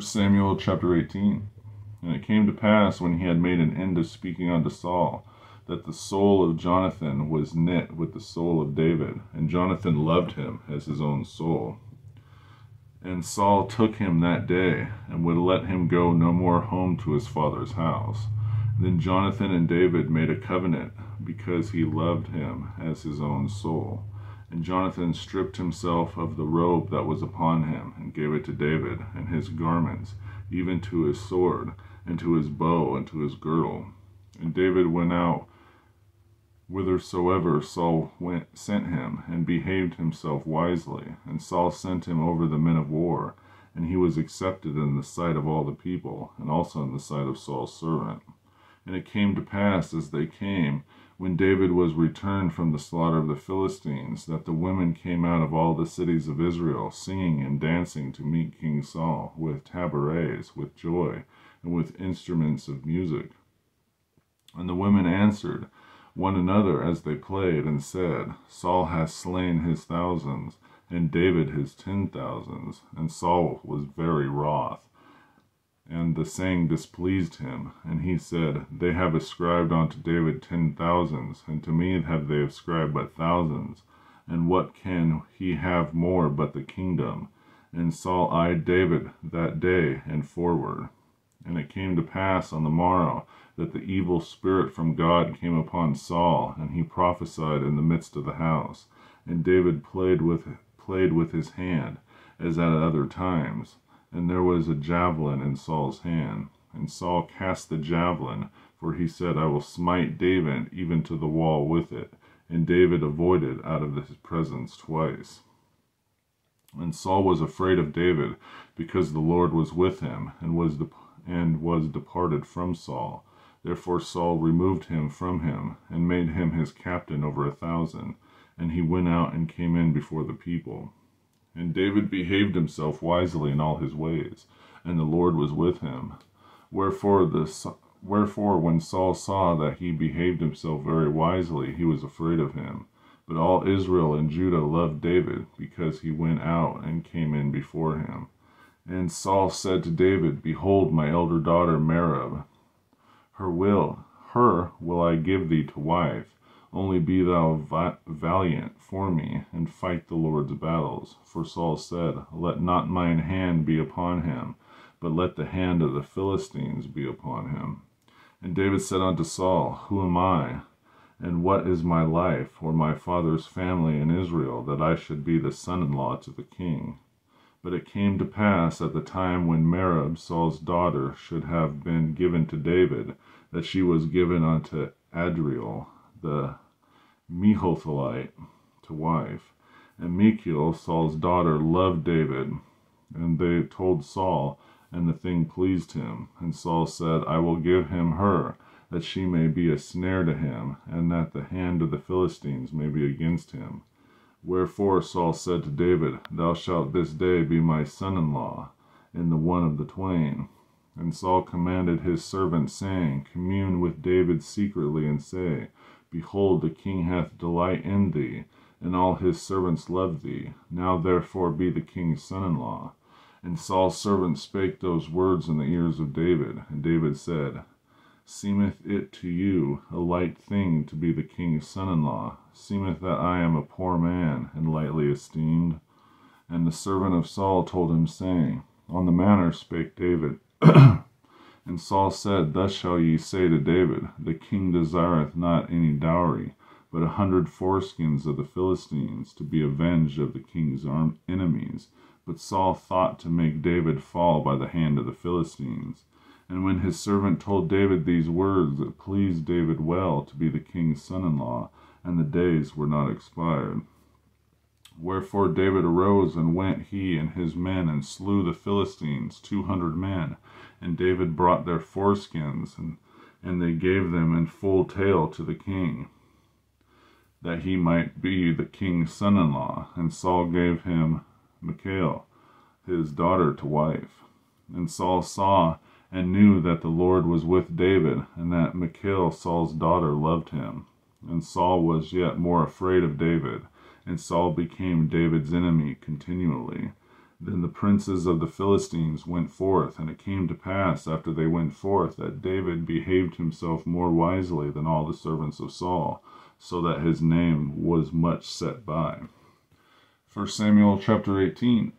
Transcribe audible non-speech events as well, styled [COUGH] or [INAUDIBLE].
Samuel chapter 18. And it came to pass when he had made an end of speaking unto Saul, that the soul of Jonathan was knit with the soul of David, and Jonathan loved him as his own soul. And Saul took him that day, and would let him go no more home to his father's house. Then Jonathan and David made a covenant, because he loved him as his own soul. And Jonathan stripped himself of the robe that was upon him, and gave it to David, and his garments, even to his sword, and to his bow, and to his girdle. And David went out whithersoever Saul went, sent him, and behaved himself wisely. And Saul sent him over the men of war, and he was accepted in the sight of all the people, and also in the sight of Saul's servant. And it came to pass, as they came, when David was returned from the slaughter of the Philistines, that the women came out of all the cities of Israel, singing and dancing to meet King Saul, with tabrets, with joy, and with instruments of music. And the women answered one another as they played, and said, Saul hath slain his thousands, and David his ten thousands. And Saul was very wroth. And the saying displeased him, and he said, They have ascribed unto David ten thousands, and to me have they ascribed but thousands. And what can he have more but the kingdom? And Saul eyed David that day and forward. And it came to pass on the morrow that the evil spirit from God came upon Saul, and he prophesied in the midst of the house. And David played with played with his hand, as at other times. And there was a javelin in Saul's hand. And Saul cast the javelin, for he said, I will smite David even to the wall with it. And David avoided out of his presence twice. And Saul was afraid of David, because the Lord was with him, and was de- and was departed from Saul. Therefore Saul removed him from him, and made him his captain over a thousand. And he went out and came in before the people. And David behaved himself wisely in all his ways, and the Lord was with him. Wherefore wherefore when Saul saw that he behaved himself very wisely, he was afraid of him. But all Israel and Judah loved David, because he went out and came in before him. And Saul said to David, Behold, my elder daughter Merab, her will, her will I give thee to wife only be thou va- valiant for me, and fight the Lord's battles. For Saul said, Let not mine hand be upon him, but let the hand of the Philistines be upon him. And David said unto Saul, Who am I? And what is my life, or my father's family in Israel, that I should be the son in law to the king? But it came to pass at the time when Merab, Saul's daughter, should have been given to David, that she was given unto Adriel, the Mehothalite to wife. And Michal, Saul's daughter, loved David. And they told Saul, and the thing pleased him. And Saul said, I will give him her, that she may be a snare to him, and that the hand of the Philistines may be against him. Wherefore Saul said to David, Thou shalt this day be my son in law, in the one of the twain. And Saul commanded his servants, saying, Commune with David secretly, and say, Behold, the king hath delight in thee, and all his servants love thee. Now therefore be the king's son in law. And Saul's servant spake those words in the ears of David. And David said, Seemeth it to you a light thing to be the king's son in law? Seemeth that I am a poor man, and lightly esteemed? And the servant of Saul told him, saying, On the manner spake David. [CLEARS THROAT] And Saul said, Thus shall ye say to David, The king desireth not any dowry, but a hundred foreskins of the Philistines, to be avenged of the king's enemies. But Saul thought to make David fall by the hand of the Philistines. And when his servant told David these words, it pleased David well to be the king's son in law, and the days were not expired. Wherefore David arose and went he and his men and slew the Philistines, two hundred men. And David brought their foreskins, and, and they gave them in full tale to the king, that he might be the king's son in law. And Saul gave him Michal, his daughter, to wife. And Saul saw and knew that the Lord was with David, and that Michal, Saul's daughter, loved him. And Saul was yet more afraid of David, and Saul became David's enemy continually. Then the princes of the Philistines went forth, and it came to pass after they went forth that David behaved himself more wisely than all the servants of Saul, so that his name was much set by. 1 Samuel chapter 18.